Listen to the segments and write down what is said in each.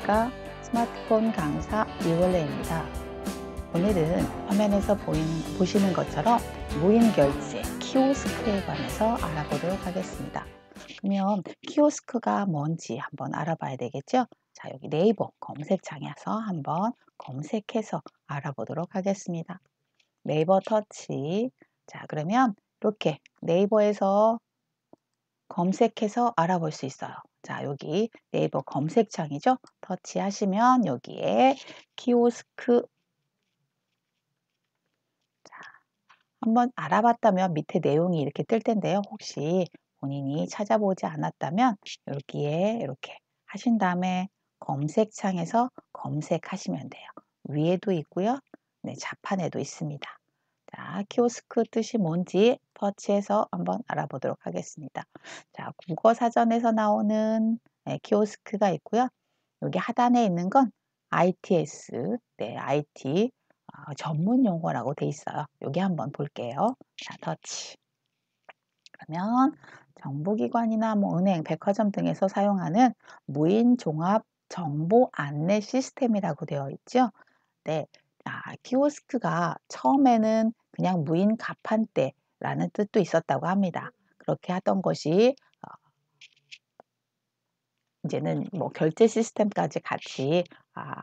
안녕하십니까. 스마트폰 강사 이원래입니다. 오늘은 화면에서 보이는, 보시는 것처럼 무인 결제 키오스크에 관해서 알아보도록 하겠습니다. 그러면 키오스크가 뭔지 한번 알아봐야 되겠죠? 자 여기 네이버 검색창에서 한번 검색해서 알아보도록 하겠습니다. 네이버 터치. 자 그러면 이렇게 네이버에서 검색해서 알아볼 수 있어요. 자, 여기 네이버 검색창이죠. 터치하시면 여기에 키오스크 자, 한번 알아봤다면 밑에 내용이 이렇게 뜰 텐데요. 혹시 본인이 찾아보지 않았다면 여기에 이렇게 하신 다음에 검색창에서 검색하시면 돼요. 위에도 있고요. 네, 자판에도 있습니다. 자, 키오스크 뜻이 뭔지 터치해서 한번 알아보도록 하겠습니다. 자, 국어 사전에서 나오는 네, 키오스크가 있고요. 여기 하단에 있는 건 ITS, 네, IT 어, 전문 용어라고 돼 있어요. 여기 한번 볼게요. 자, 터치. 그러면 정부기관이나 뭐 은행, 백화점 등에서 사용하는 무인 종합 정보 안내 시스템이라고 되어 있죠. 네, 아, 키오스크가 처음에는 그냥 무인 가판대라는 뜻도 있었다고 합니다. 그렇게 하던 것이 어, 이제는 뭐 결제 시스템까지 같이 아,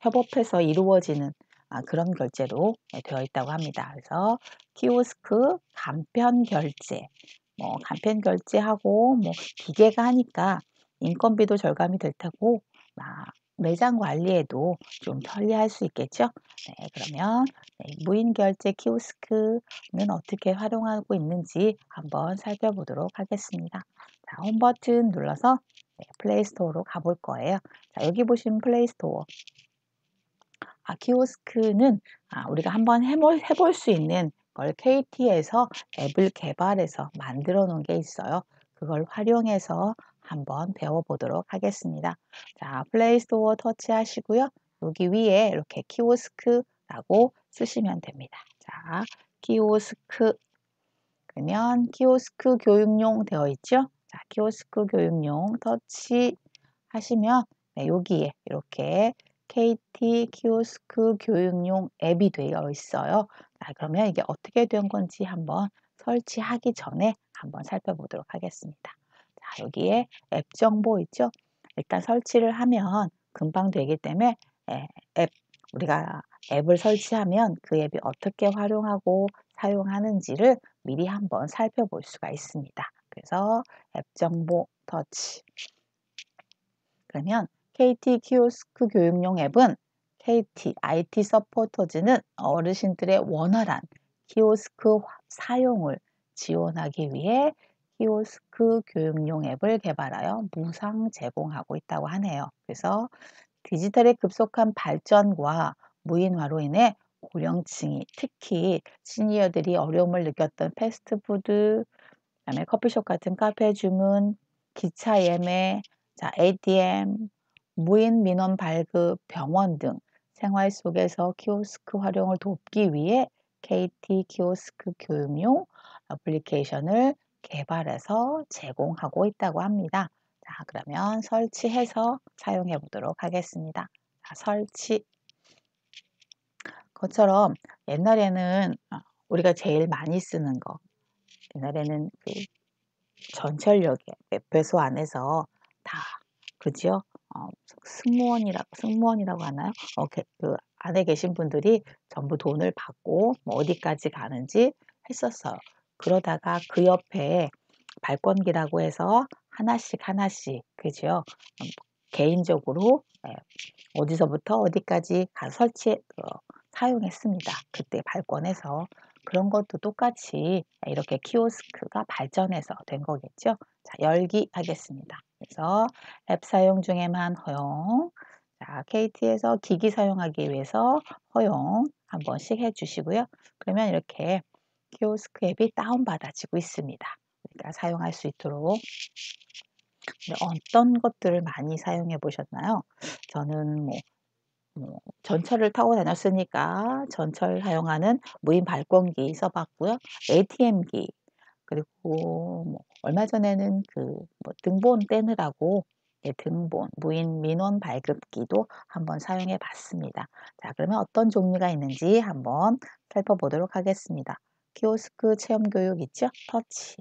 협업해서 이루어지는 아, 그런 결제로 되어 있다고 합니다. 그래서 키오스크 간편 결제, 뭐 간편 결제하고 뭐 기계가 하니까 인건비도 절감이 될 테고 아, 매장 관리에도 좀 편리할 수 있겠죠. 네, 그러면 네, 무인 결제 키오스크는 어떻게 활용하고 있는지 한번 살펴보도록 하겠습니다. 자, 홈 버튼 눌러서 네, 플레이스토어로 가볼 거예요. 자, 여기 보시면 플레이스토어. 아, 키오스크는 아, 우리가 한번 해볼, 해볼 수 있는 걸 KT에서 앱을 개발해서 만들어 놓은 게 있어요. 그걸 활용해서 한번 배워보도록 하겠습니다. 자, 플레이스토어 터치하시고요. 여기 위에 이렇게 키오스크라고 쓰시면 됩니다. 자, 키오스크 그러면 키오스크 교육용 되어 있죠? 자, 키오스크 교육용 터치 하시면 네, 여기에 이렇게 KT 키오스크 교육용 앱이 되어 있어요. 자, 그러면 이게 어떻게 된 건지 한번 설치하기 전에 한번 살펴보도록 하겠습니다. 자, 여기에 앱 정보 있죠? 일단 설치를 하면 금방 되기 때문에 앱 우리가 앱을 설치하면 그 앱이 어떻게 활용하고 사용하는지를 미리 한번 살펴볼 수가 있습니다. 그래서 앱 정보 터치 그러면 KT 키오스크 교육용 앱은 KT IT 서포터즈는 어르신들의 원활한 키오스크 사용을 지원하기 위해 키오스크 교육용 앱을 개발하여 무상 제공하고 있다고 하네요. 그래서 디지털의 급속한 발전과 무인화로 인해 고령층이 특히 시니어들이 어려움을 느꼈던 패스트푸드, 그다음에 커피숍 같은 카페 주문, 기차 예매, 자 ATM, 무인 민원 발급, 병원 등 생활 속에서 키오스크 활용을 돕기 위해 KT 키오스크 교육용 애플리케이션을 개발해서 제공하고 있다고 합니다. 자, 그러면 설치해서 사용해 보도록 하겠습니다. 자, 설치. 그처럼 옛날에는 어, 우리가 제일 많이 쓰는 거. 옛날에는 그 전철역에 매표소 안에서 다 그죠? 어, 승무원이라고 승무원이라고 하나요? 어, 그, 그 안에 계신 분들이 전부 돈을 받고 뭐 어디까지 가는지 했었어요. 그러다가 그 옆에 발권기라고 해서 하나씩 하나씩 그죠? 음, 개인적으로 예, 어디서부터 어디까지 가 설치 어, 사용했습니다. 그때 발권해서 그런 것도 똑같이 이렇게 키오스크가 발전해서 된 거겠죠. 자, 열기 하겠습니다. 그래서 앱 사용 중에만 허용. 자, KT에서 기기 사용하기 위해서 허용 한 번씩 해주시고요. 그러면 이렇게 키오스크 앱이 다운받아지고 있습니다. 우리가 사용할 수 있도록 어떤 것들을 많이 사용해 보셨나요? 저는 뭐, 뭐, 전철을 타고 다녔으니까 전철 사용하는 무인 발권기 써봤고요. ATM기 그리고 뭐 얼마 전에는 그 뭐 등본 떼느라고 예, 등본, 무인 민원 발급기도 한번 사용해 봤습니다. 자, 그러면 어떤 종류가 있는지 한번 살펴보도록 하겠습니다. 키오스크 체험 교육 있죠? 터치.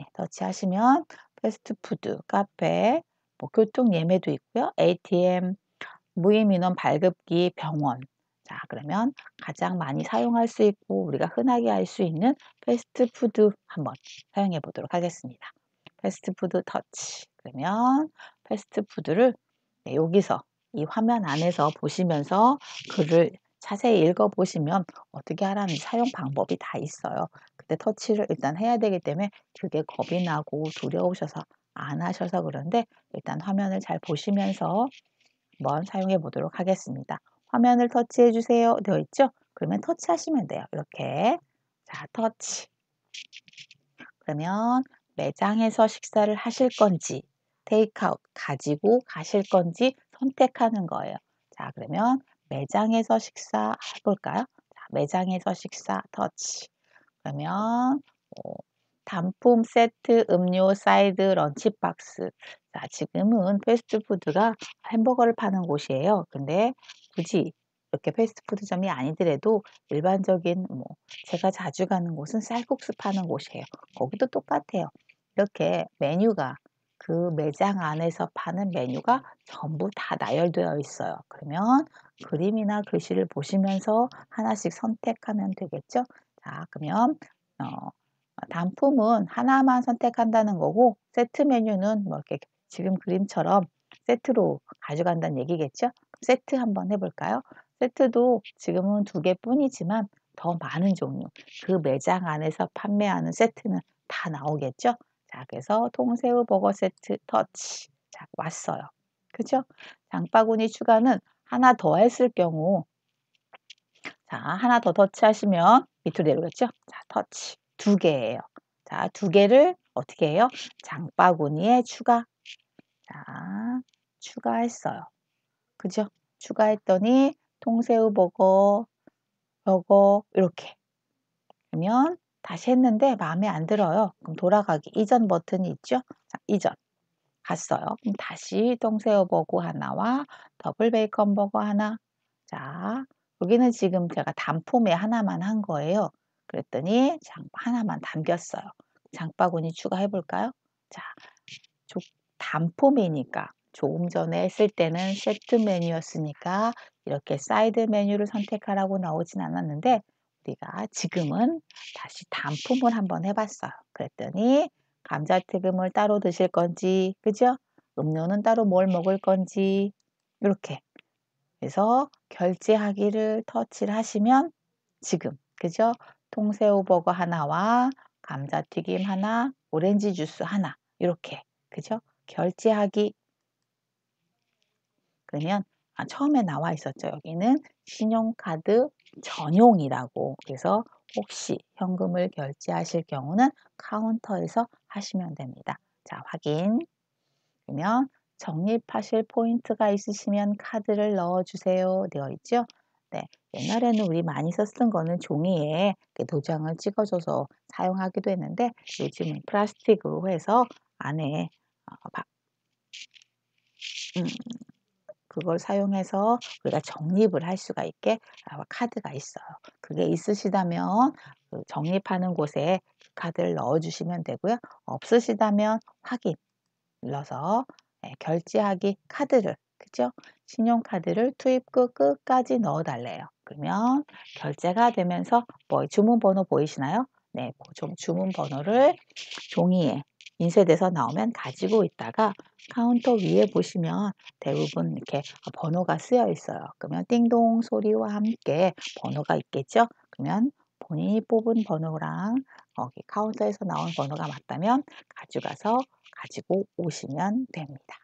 예, 터치 하시면 패스트푸드, 카페, 뭐 교통 예매도 있고요. ATM, 무인 민원 발급기, 병원. 자, 그러면 가장 많이 사용할 수 있고 우리가 흔하게 할 수 있는 패스트푸드 한번 사용해 보도록 하겠습니다. 패스트푸드 터치. 그러면 패스트푸드를 네, 여기서 이 화면 안에서 보시면서 글을 자세히 읽어보시면 어떻게 하라는 사용 방법이 다 있어요. 근데 터치를 일단 해야 되기 때문에 그게 겁이 나고 두려우셔서 안 하셔서 그런데 일단 화면을 잘 보시면서 한번 사용해 보도록 하겠습니다. 화면을 터치해 주세요. 되어 있죠? 그러면 터치하시면 돼요. 이렇게. 자, 터치. 그러면 매장에서 식사를 하실 건지 테이크아웃 가지고 가실 건지 선택하는 거예요. 자, 그러면 매장에서 식사 해볼까요? 자, 매장에서 식사 터치. 그러면 어, 단품 세트, 음료, 사이드, lunch box. 자, 지금은 패스트푸드가 햄버거를 파는 곳이에요. 근데 굳이 이렇게 패스트푸드점이 아니더라도 일반적인 뭐 제가 자주 가는 곳은 쌀국수 파는 곳이에요. 거기도 똑같아요. 이렇게 메뉴가 그 매장 안에서 파는 메뉴가 전부 다 나열되어 있어요. 그러면 그림이나 글씨를 보시면서 하나씩 선택하면 되겠죠. 자, 그러면 어, 단품은 하나만 선택한다는 거고 세트 메뉴는 뭐 이렇게 지금 그림처럼 세트로 가져간다는 얘기겠죠. 세트 한번 해볼까요? 세트도 지금은 두 개뿐이지만 더 많은 종류 그 매장 안에서 판매하는 세트는 다 나오겠죠. 자, 그래서 통새우 버거 세트 터치. 자, 왔어요. 그죠? 장바구니 추가는 하나 더 했을 경우 자, 하나 더 터치하시면 밑으로 내려오겠죠? 자, 터치. 두 개예요. 자, 두 개를 어떻게 해요? 장바구니에 추가. 자, 추가했어요. 그죠? 추가했더니 통새우 버거, 버거 이렇게. 그러면 다시 했는데 마음에 안 들어요. 그럼 돌아가기 이전 버튼이 있죠? 자, 이전. 갔어요. 그럼 다시 통새우 버거 하나와 더블 베이컨 버거 하나. 자, 여기는 지금 제가 단품에 하나만 한 거예요. 그랬더니 장 하나만 담겼어요. 장바구니 추가해 볼까요? 자, 단품이니까 조금 전에 했을 때는 세트 메뉴였으니까 이렇게 사이드 메뉴를 선택하라고 나오진 않았는데 우리가 지금은 다시 단품을 한번 해봤어요. 그랬더니 감자튀김을 따로 드실 건지, 그죠? 음료는 따로 뭘 먹을 건지, 이렇게. 그래서 결제하기를 터치를 하시면 지금, 그죠? 통새우 버거 하나와 감자튀김 하나, 오렌지 주스 하나, 이렇게. 그죠? 결제하기. 그러면 아, 처음에 나와 있었죠. 여기는 신용카드 전용이라고. 그래서 혹시 현금을 결제하실 경우는 카운터에서 하시면 됩니다. 자, 확인. 그러면 적립하실 포인트가 있으시면 카드를 넣어주세요. 되어 있죠? 네, 옛날에는 우리 많이 썼던 거는 종이에 도장을 찍어줘서 사용하기도 했는데 요즘은 플라스틱으로 해서 안에 어, 음, 그걸 사용해서 우리가 적립을 할 수가 있게 카드가 있어요. 그게 있으시다면 그 적립하는 곳에 그 카드를 넣어주시면 되고요. 없으시다면 확인 눌러서 네, 결제하기 카드를 그죠? 신용카드를 투입구 끝까지 넣어달래요. 그러면 결제가 되면서 뭐 주문 번호 보이시나요? 네, 그 주문 번호를 종이에 인쇄돼서 나오면 가지고 있다가 카운터 위에 보시면 대부분 이렇게 번호가 쓰여 있어요. 그러면 띵동 소리와 함께 번호가 있겠죠? 그러면 본인이 뽑은 번호랑 거기 카운터에서 나온 번호가 맞다면 가져가서 가지고 오시면 됩니다.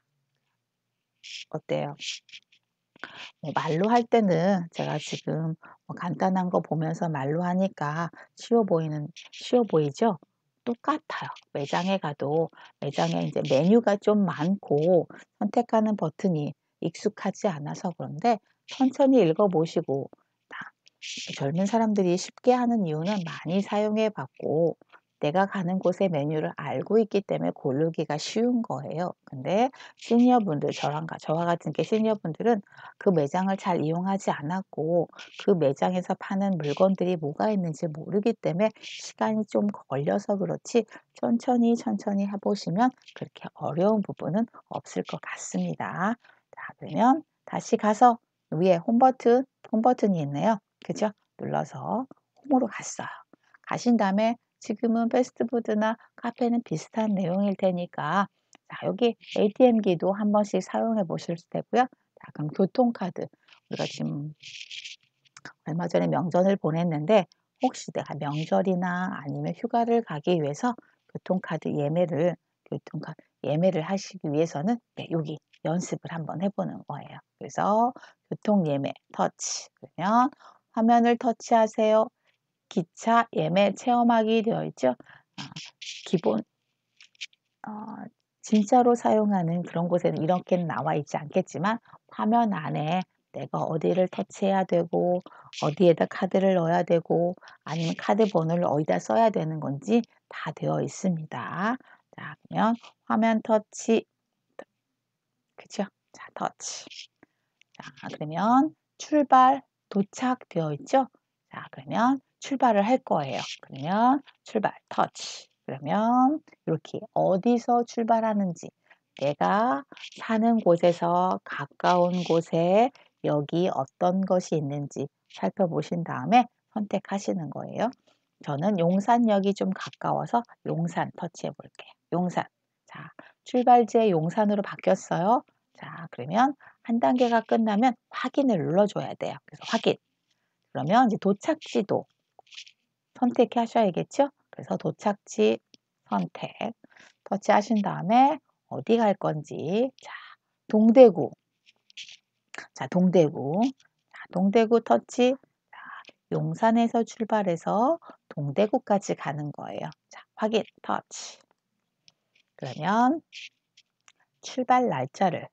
어때요? 뭐 말로 할 때는 제가 지금 뭐 간단한 거 보면서 말로 하니까 쉬워 보이는 쉬워 보이죠? 똑같아요. 매장에 가도 매장에 이제 메뉴가 좀 많고 선택하는 버튼이 익숙하지 않아서 그런데 천천히 읽어보시고 젊은 사람들이 쉽게 하는 이유는 많이 사용해 봤고 내가 가는 곳의 메뉴를 알고 있기 때문에 고르기가 쉬운 거예요. 근데 시니어분들 저랑 저와 같은 게 시니어분들은 그 매장을 잘 이용하지 않았고 그 매장에서 파는 물건들이 뭐가 있는지 모르기 때문에 시간이 좀 걸려서 그렇지 천천히 천천히 해보시면 그렇게 어려운 부분은 없을 것 같습니다. 자 그러면 다시 가서 위에 홈 버튼, 홈 버튼이 있네요. 그죠? 눌러서 홈으로 갔어요. 가신 다음에 지금은 패스트푸드나 카페는 비슷한 내용일 테니까 자, 여기 ATM기도 한 번씩 사용해 보실 테고요. 자, 그럼 교통카드. 우리가 지금 얼마 전에 명절을 보냈는데 혹시 내가 명절이나 아니면 휴가를 가기 위해서 교통카드 예매를 교통카드 예매를 하시기 위해서는 네, 여기 연습을 한번 해보는 거예요. 그래서 교통 예매 터치 그러면 화면을 터치하세요. 기차 예매 체험하기 되어 있죠. 어, 기본 어, 진짜로 사용하는 그런 곳에는 이렇게는 나와 있지 않겠지만 화면 안에 내가 어디를 터치해야 되고 어디에다 카드를 넣어야 되고 아니면 카드 번호를 어디다 써야 되는 건지 다 되어 있습니다. 자, 그러면 화면 터치 그죠? 자, 터치. 자, 그러면 출발 도착 되어 있죠? 자, 그러면 출발을 할 거예요. 그러면 출발 터치. 그러면 이렇게 어디서 출발하는지 내가 사는 곳에서 가까운 곳에 여기 어떤 것이 있는지 살펴보신 다음에 선택하시는 거예요. 저는 용산역이 좀 가까워서 용산 터치해 볼게요. 용산. 자, 출발지에 용산으로 바뀌었어요. 자, 그러면 한 단계가 끝나면 확인을 눌러줘야 돼요. 그래서 확인. 그러면 이제 도착지도 선택하셔야겠죠? 그래서 도착지 선택 터치하신 다음에 어디 갈 건지 자 동대구 자 동대구 자, 동대구 터치 자, 용산에서 출발해서 동대구까지 가는 거예요. 자 확인 터치 그러면 출발 날짜를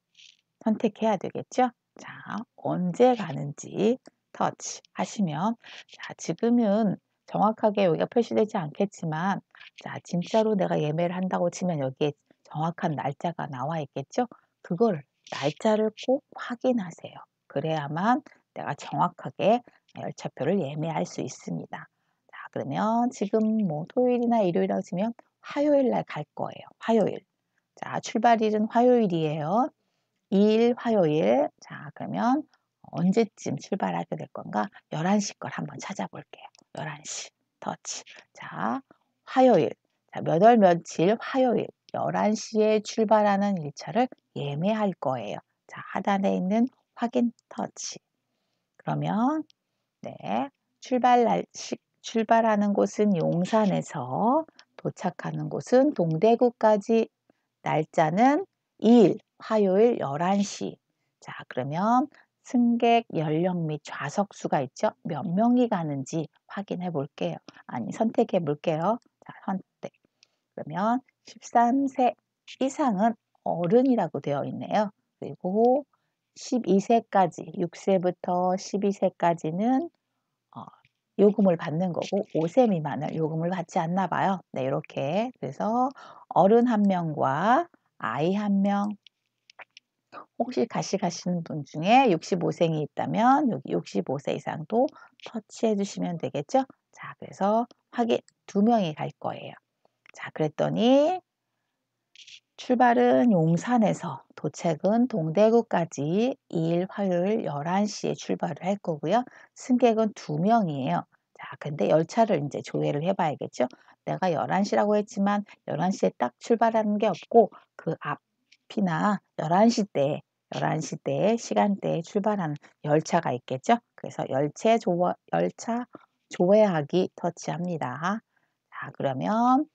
선택해야 되겠죠? 자 언제 가는지 터치 하시면 자 지금은 정확하게 여기가 표시되지 않겠지만 자 진짜로 내가 예매를 한다고 치면 여기에 정확한 날짜가 나와 있겠죠? 그걸 날짜를 꼭 확인하세요. 그래야만 내가 정확하게 열차표를 예매할 수 있습니다. 자 그러면 지금 뭐 토요일이나 일요일이라고 치면 화요일 날 갈 거예요. 화요일. 자 출발일은 화요일이에요. 2일 화요일. 자 그러면 언제쯤 출발하게 될 건가? 11시 걸 한번 찾아볼게요. 11시 터치. 자, 화요일. 자, 몇 월 며칠 화요일 11시에 출발하는 일차를 예매할 거예요. 자, 하단에 있는 확인 터치. 그러면 네, 출발 날 출발하는 곳은 용산에서 도착하는 곳은 동대구까지 날짜는 2일 화요일 11시. 자, 그러면 승객 연령 및 좌석 수가 있죠. 몇 명이 가는지 확인해 볼게요. 아니 선택해 볼게요. 자, 선택. 그러면 13세 이상은 어른이라고 되어 있네요. 그리고 12세까지 6세부터 12세까지는 어, 요금을 받는 거고 5세 미만을 요금을 받지 않나 봐요. 네, 이렇게 그래서 어른 한 명과 아이 한 명, 혹시 가시 가시는 분 중에 65세이 있다면 여기 65세 이상도 터치해 주시면 되겠죠? 자, 그래서 확인 두 명이 갈 거예요. 자, 그랬더니 출발은 용산에서 도착은 동대구까지 2일 화요일 11시에 출발을 할 거고요. 승객은 두 명이에요. 자, 근데 열차를 이제 조회를 해 봐야겠죠? 내가 11시라고 했지만 11시에 딱 출발하는 게 없고 그 앞 이나 11시 때 11시 때 시간대에 출발하는 열차가 있겠죠. 그래서 열차 조회, 열차 조회하기 터치합니다. 자, 그러면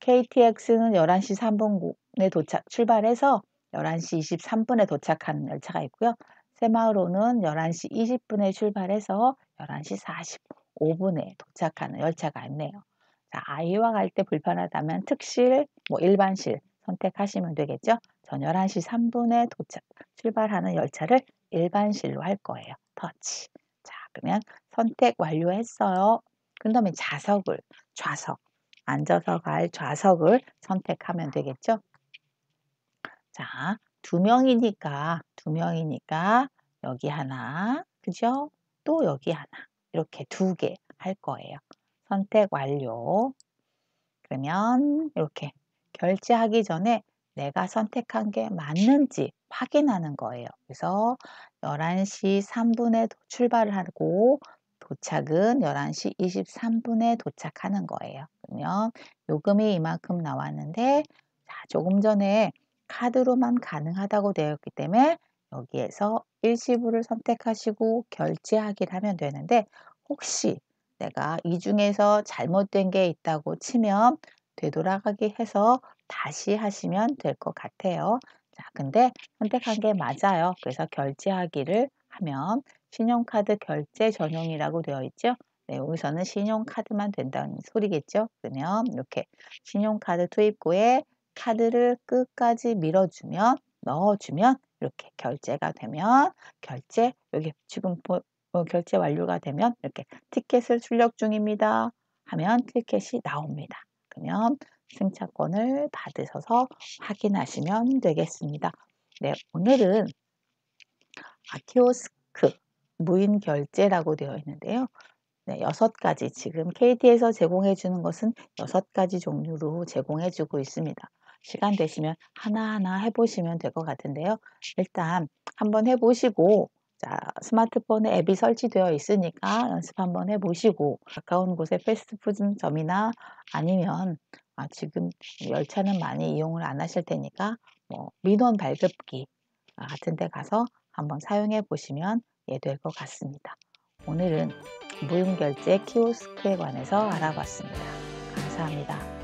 KTX는 11시 3분에 도착, 출발해서 11시 23분에 도착하는 열차가 있고요. 새마을호는 11시 20분에 출발해서 11시 45분에 도착하는 열차가 있네요. 자, 아이와 갈 때 불편하다면 특실, 뭐 일반실 선택하시면 되겠죠. 전 11시 3분에 도착, 출발하는 열차를 일반실로 할 거예요. 터치. 자, 그러면 선택 완료했어요. 그 다음에 좌석을, 좌석. 앉아서 갈 좌석을 선택하면 되겠죠. 자, 두 명이니까, 두 명이니까 여기 하나, 그죠? 또 여기 하나. 이렇게 두 개 할 거예요. 선택 완료. 그러면 이렇게 결제하기 전에 내가 선택한 게 맞는지 확인하는 거예요. 그래서 11시 3분에 출발을 하고 도착은 11시 23분에 도착하는 거예요. 그러면 요금이 이만큼 나왔는데 자, 조금 전에 카드로만 가능하다고 되어 있기 때문에 여기에서 일시불을 선택하시고 결제하기를 하면 되는데 혹시 내가 이 중에서 잘못된 게 있다고 치면 되돌아가기 해서 다시 하시면 될 것 같아요. 자, 근데 선택한 게 맞아요. 그래서 결제하기를 하면 신용카드 결제 전용이라고 되어 있죠. 네, 여기서는 신용카드만 된다는 소리겠죠. 그러면 이렇게 신용카드 투입구에 카드를 끝까지 밀어주면 넣어주면 이렇게 결제가 되면 결제 여기 지금 어, 결제 완료가 되면 이렇게 티켓을 출력 중입니다 하면 티켓이 나옵니다. 그러면 승차권을 받으셔서 확인하시면 되겠습니다. 네, 오늘은 아키오스크 무인 결제라고 되어 있는데요. 네, 여섯 가지 지금 KT에서 제공해 주는 것은 여섯 가지 종류로 제공해 주고 있습니다. 시간 되시면 하나하나 해보시면 될 것 같은데요. 일단 한번 해보시고 자, 스마트폰에 앱이 설치되어 있으니까 연습 한번 해보시고 가까운 곳에 패스트푸드점이나 아니면 아, 지금 열차는 많이 이용을 안 하실 테니까 뭐 민원 발급기 같은 데 가서 한번 사용해 보시면 예, 될 것 같습니다. 오늘은 무용결제 키오스크에 관해서 알아봤습니다. 감사합니다.